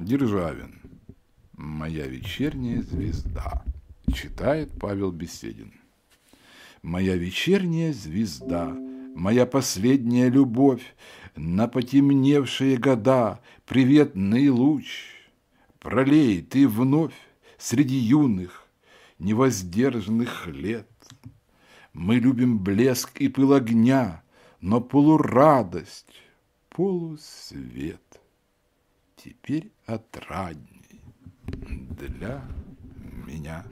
Державин. Моя вечерняя звезда. Читает Павел Беседин. Моя вечерняя звезда, моя последняя любовь, На потемневшие года приветный луч. Пролей ты вновь среди юных, невоздержанных лет. Мы любим блеск и пыл огня, но полурадость, полусвет теперь отрадней для меня.